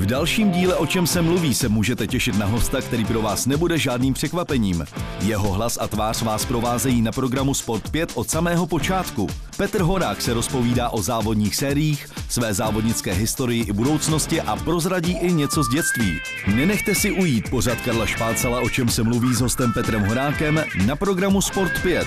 V dalším díle O čem se mluví se můžete těšit na hosta, který pro vás nebude žádným překvapením. Jeho hlas a tvář vás provázejí na programu Sport 5 od samého počátku. Petr Horák se rozpovídá o závodních sériích, své závodnické historii i budoucnosti a prozradí i něco z dětství. Nenechte si ujít pořad Karla Špácala, o čem se mluví s hostem Petrem Horákem na programu Sport 5.